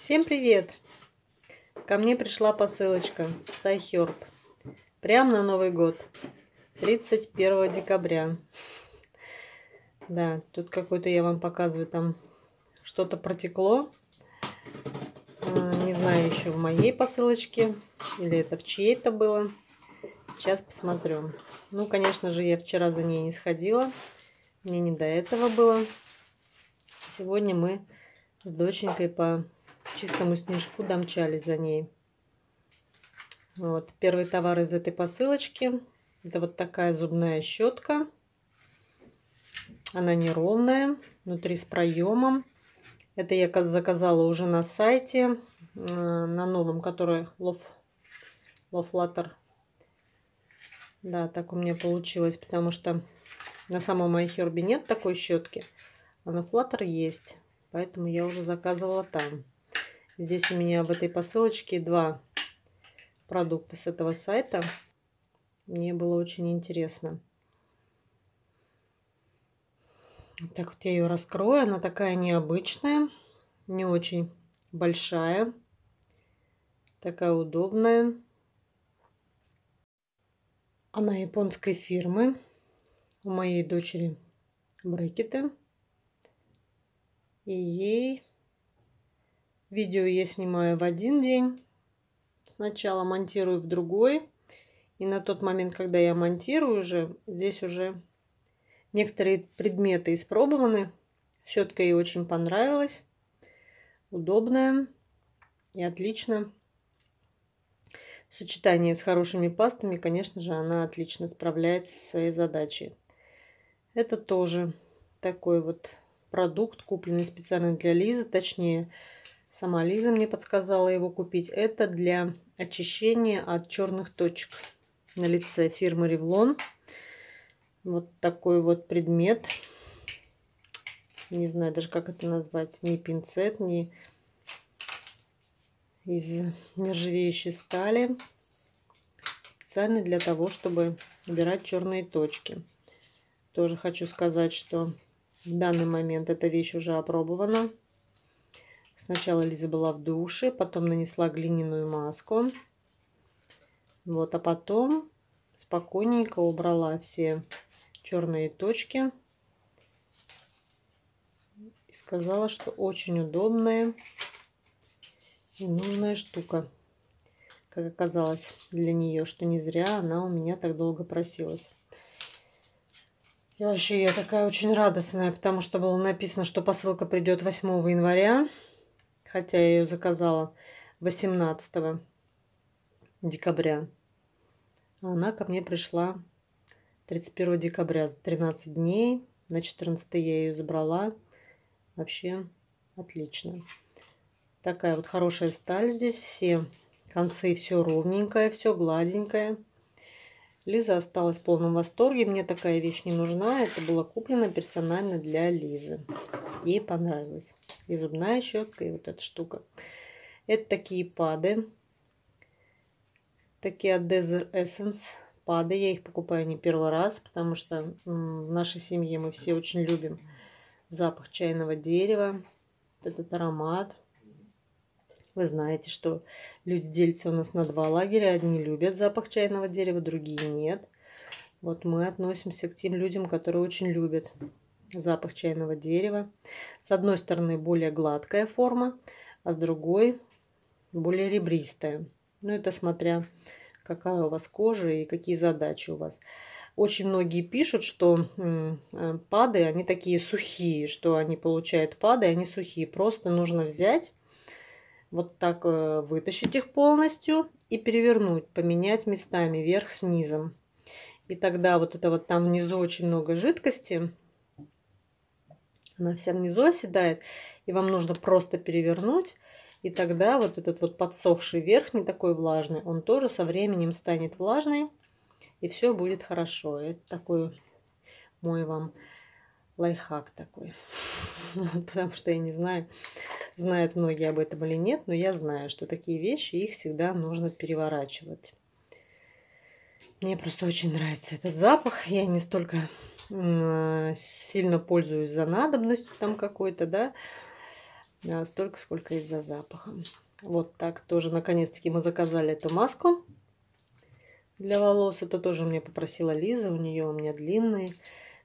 Всем привет! Ко мне пришла посылочка с iHerb. Прямо на Новый год. 31 декабря. Да, тут какой-то я вам показываю, там что-то протекло. А, не знаю еще в моей посылочке или это в чьей-то было. Сейчас посмотрю. Ну, конечно же, я вчера за ней не сходила. Мне не до этого было. Сегодня мы с доченькой по чистому снежку домчались за ней. Вот, первый товар из этой посылочки. Это вот такая зубная щетка. Она неровная, внутри с проемом. Это я заказала уже на сайте, э, на новом, который Love, Love. Да, так у меня получилось, потому что на самом iHerb нет такой щетки, а на Flutter есть. Поэтому я уже заказывала там. Здесь у меня в этой посылочке два продукта с этого сайта. Мне было очень интересно. Так вот я ее раскрою. Она такая необычная, не очень большая, такая удобная. Она японской фирмы. У моей дочери брекеты. И ей Видео я снимаю в один день. Сначала монтирую в другой. И на тот момент, когда я монтирую уже, здесь уже некоторые предметы испробованы. Щетка ей очень понравилась. Удобная и отлично. В сочетании с хорошими пастами, конечно же, она отлично справляется со своей задачей. Это тоже такой вот продукт, купленный специально для Лизы, точнее, Сама Лиза мне подсказала его купить. Это для очищения от черных точек на лице фирмы Revlon. Вот такой вот предмет. Не знаю даже, как это назвать. Ни пинцет, ни из нержавеющей стали. Специально для того, чтобы убирать черные точки. Тоже хочу сказать, что в данный момент эта вещь уже опробована. Сначала Лиза была в душе, потом нанесла глиняную маску. Вот, а потом спокойненько убрала все черные точки. И сказала, что очень удобная и нужная штука. Как оказалось для нее, что не зря она у меня так долго просилась. И вообще я такая очень радостная, потому что было написано, что посылка придет 8 января хотя я ее заказала 18 декабря. Она ко мне пришла 31 декабря, за 13 дней. На 14 я ее забрала. Вообще отлично. Такая вот хорошая сталь здесь. Все концы все ровненькое, все гладенькое. Лиза осталась в полном восторге. Мне такая вещь не нужна. Это было куплено персонально для Лизы. Ей понравилось. И зубная щетка, и вот эта штука. Это такие пады. Такие от Desert Essence пады. Я их покупаю не первый раз, потому что в нашей семье мы все очень любим запах чайного дерева. Вот этот аромат. Вы знаете, что люди делятся у нас на два лагеря. Одни любят запах чайного дерева, другие нет. Вот мы относимся к тем людям, которые очень любят запах чайного дерева. С одной стороны более гладкая форма, а с другой более ребристая. Ну, это смотря какая у вас кожа и какие задачи у вас. Очень многие пишут, что э, пады, они такие сухие, что они получают пады, они сухие. Просто нужно взять, вот так э, вытащить их полностью и перевернуть, поменять местами вверх с низом. И тогда вот это вот там внизу очень много жидкости, она вся внизу оседает, и вам нужно просто перевернуть, и тогда вот этот вот подсохший верхний такой влажный, он тоже со временем станет влажный, и все будет хорошо. Это такой мой вам лайфхак такой. Потому что я не знаю, знают многие об этом или нет, но я знаю, что такие вещи, их всегда нужно переворачивать. Мне просто очень нравится этот запах. Я не столько сильно пользуюсь за надобностью там какой-то, да. а столько, сколько из-за запаха. Вот так тоже, наконец-таки, мы заказали эту маску для волос. Это тоже мне попросила Лиза. У нее у меня длинные,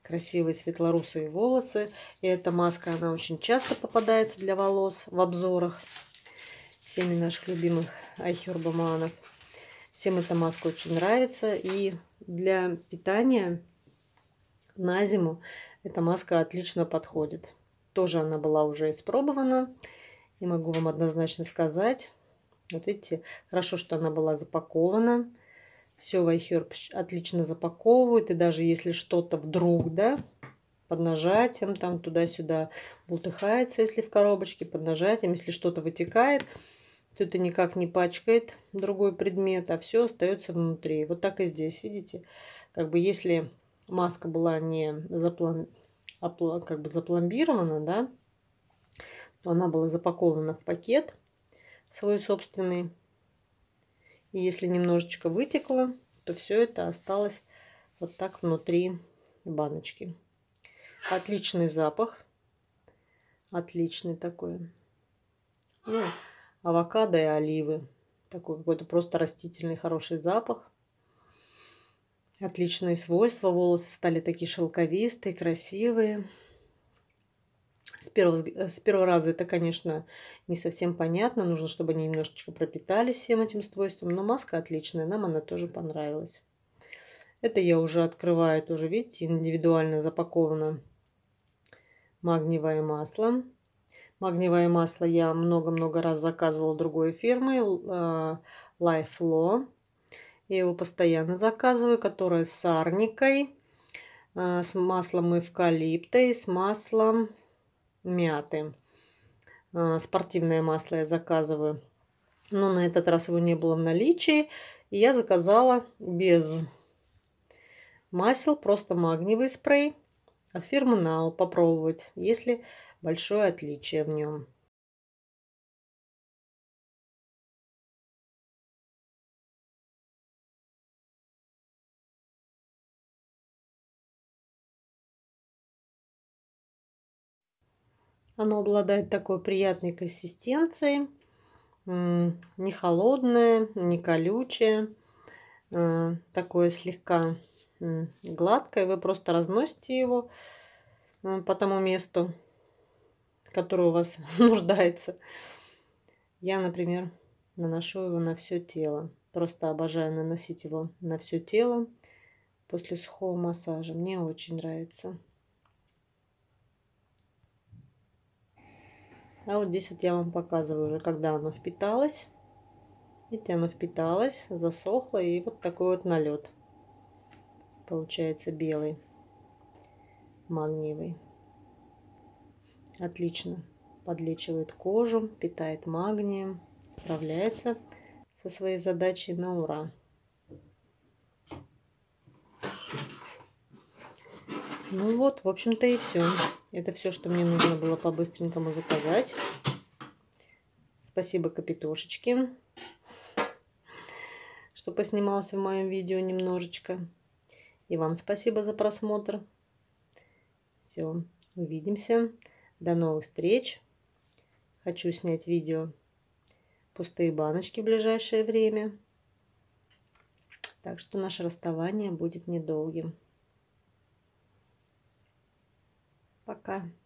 красивые светлорусые волосы. И эта маска, она очень часто попадается для волос в обзорах всеми наших любимых айхербаманов. Всем эта маска очень нравится. И для питания на зиму эта маска отлично подходит. Тоже она была уже испробована. И могу вам однозначно сказать, вот видите, хорошо, что она была запакована. Все в iHerb отлично запаковывают. И даже если что-то вдруг, да, под нажатием, там туда-сюда бултыхается, если в коробочке, под нажатием, если что-то вытекает, то это никак не пачкает другой предмет, а все остается внутри. Вот так и здесь, видите, как бы если маска была не заплан... как бы запломбирована, да, то она была запакована в пакет свой собственный. И если немножечко вытекло, то все это осталось вот так внутри баночки. Отличный запах. Отличный такой. Ну, авокадо и оливы. Такой какой-то просто растительный хороший запах. Отличные свойства. Волосы стали такие шелковистые, красивые. С первого, с первого раза это, конечно, не совсем понятно. Нужно, чтобы они немножечко пропитались всем этим свойством. Но маска отличная, нам она тоже понравилась. Это я уже открываю, тоже, видите, индивидуально запаковано магниевое масло. Магниевое масло я много-много раз заказывала другой фирмы, э, Life Law. Я его постоянно заказываю, которое с арникой, э, с маслом эвкалипта и с маслом мяты. А, спортивное масло я заказываю. Но на этот раз его не было в наличии. И я заказала без масел, просто магниевый спрей от фирмы Now попробовать, если большое отличие в нем. Оно обладает такой приятной консистенцией. Не холодное, не колючее. Э, такое слегка гладкое. Вы просто разносите его э, по тому месту, которое у вас нуждается. Я, например, наношу его на все тело. Просто обожаю наносить его на все тело после сухого массажа. Мне очень нравится. А вот здесь вот я вам показываю уже, когда оно впиталось. Видите, оно впиталось, засохло, и вот такой вот налет получается белый, магниевый. Отлично подлечивает кожу, питает магнием, справляется со своей задачей на ура. Ну вот, в общем-то и все. Это все, что мне нужно было по-быстренькому заказать. Спасибо Капитошечке, что поснимался в моем видео немножечко. И вам спасибо за просмотр. Все, увидимся. До новых встреч. Хочу снять видео пустые баночки в ближайшее время. Так что наше расставание будет недолгим. Пока.